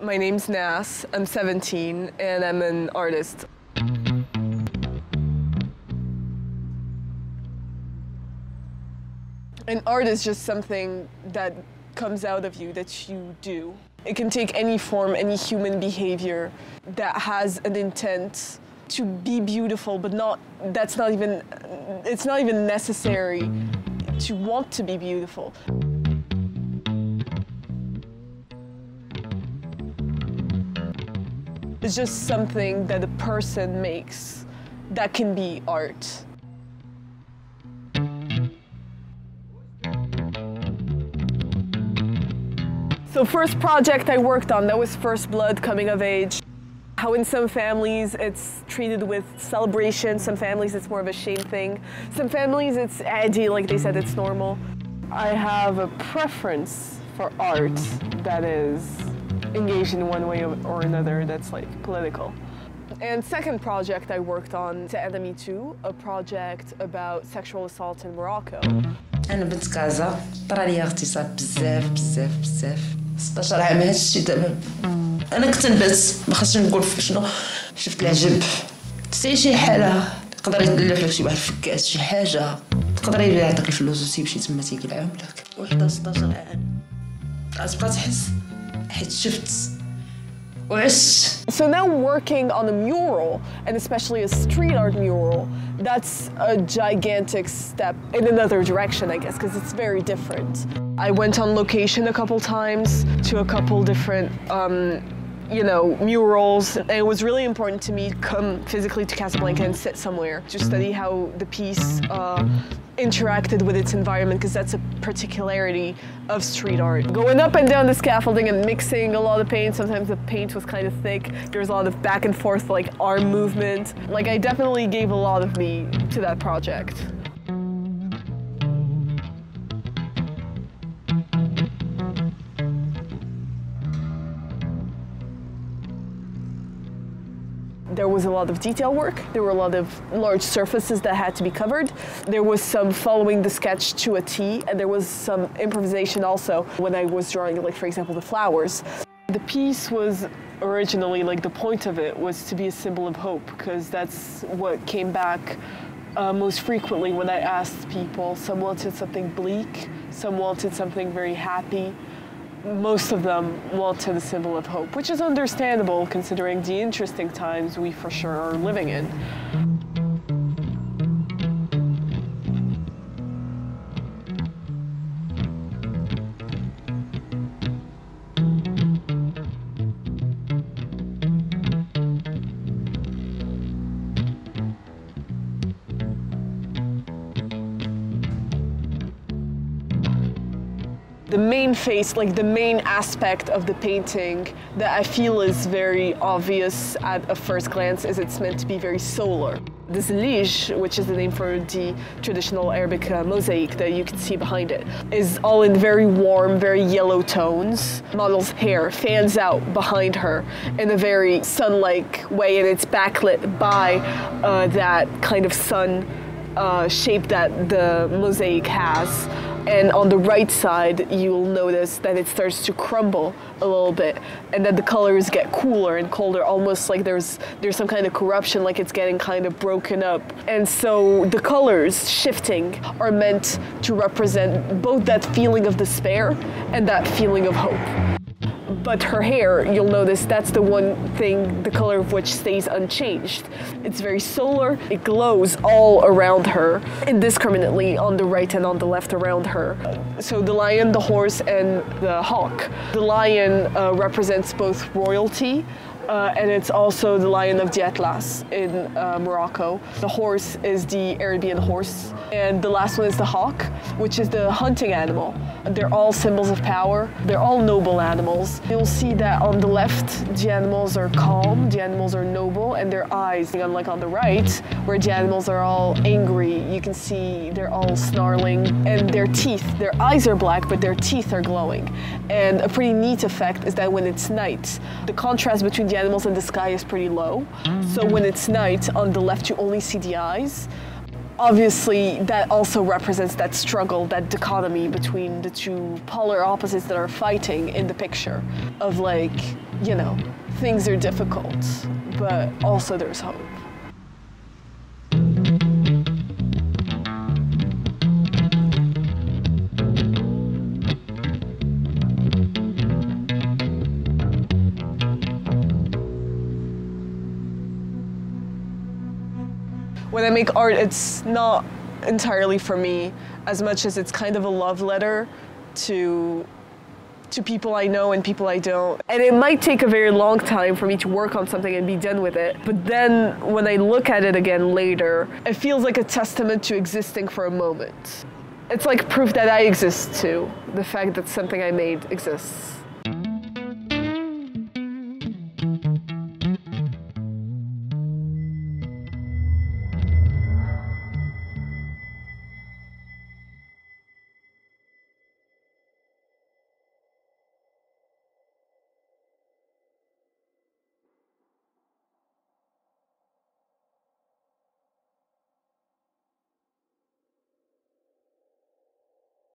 My name's Nass. I'm 17 and I'm an artist. An art is just something that comes out of you that you do. It can take any form, any human behavior that has an intent to be beautiful, but not that's not even it's not even necessary to want to be beautiful. It's just something that a person makes that can be art. So first project I worked on, that was First Blood Coming of Age. How in some families it's treated with celebration, some families it's more of a shame thing. Some families it's edgy, like they said it's normal. I have a preference for art that is engaged in one way or another that's like political. And second project I worked on, To Enemy 2, a project about sexual assault in Morocco. انا بنت كازا طرا لي اغتصاب بزاف بزاف بزاف 16 عام هادشي دابا انا كنت نبات ما خاصنيش نقول شنو شفت العجب سي شي حاله يقدر يدلح لك شي واحد فكاس شي حاجه تقدر يعطيك الفلوس وتيمشي تما تيقلعهم لك وحده 16 عام غتبقى تحس head shifts. Yes. So now working on a mural, and especially a street art mural, that's a gigantic step in another direction, I guess, because it's very different. I went on location a couple times to a couple different um, you know, murals. And it was really important to me come physically to Casablanca and sit somewhere to study how the piece uh, interacted with its environment because that's a particularity of street art. Going up and down the scaffolding and mixing a lot of paint, sometimes the paint was kind of thick. There was a lot of back and forth like arm movement. Like I definitely gave a lot of me to that project. There was a lot of detail work. There were a lot of large surfaces that had to be covered. There was some following the sketch to a T, and there was some improvisation also when I was drawing, like for example, the flowers. The piece was originally, like the point of it was to be a symbol of hope, because that's what came back uh, most frequently when I asked people. Some wanted something bleak, some wanted something very happy most of them want to the symbol of hope, which is understandable considering the interesting times we for sure are living in. The main face, like the main aspect of the painting that I feel is very obvious at a first glance is it's meant to be very solar. The zelij, which is the name for the traditional Arabic uh, mosaic that you can see behind it, is all in very warm, very yellow tones. Model's hair fans out behind her in a very sun-like way and it's backlit by uh, that kind of sun uh, shape that the mosaic has and on the right side you'll notice that it starts to crumble a little bit and that the colors get cooler and colder almost like there's there's some kind of corruption like it's getting kind of broken up. And so the colors shifting are meant to represent both that feeling of despair and that feeling of hope but her hair, you'll notice that's the one thing, the color of which stays unchanged. It's very solar, it glows all around her, indiscriminately on the right and on the left around her. So the lion, the horse, and the hawk. The lion uh, represents both royalty, uh, and it's also the lion of the Atlas in uh, Morocco. The horse is the Arabian horse, and the last one is the hawk, which is the hunting animal. They're all symbols of power. They're all noble animals. You'll see that on the left, the animals are calm, the animals are noble, and their eyes, unlike on the right, where the animals are all angry, you can see they're all snarling, and their teeth, their eyes are black, but their teeth are glowing. And a pretty neat effect is that when it's night, the contrast between the animals in the sky is pretty low. Mm. So when it's night, on the left you only see the eyes. obviously that also represents that struggle, that dichotomy between the two polar opposites that are fighting in the picture of like, you know, things are difficult, but also there's hope. When I make art, it's not entirely for me as much as it's kind of a love letter to to people I know and people I don't. And it might take a very long time for me to work on something and be done with it. But then when I look at it again later, it feels like a testament to existing for a moment. It's like proof that I exist too, the fact that something I made exists.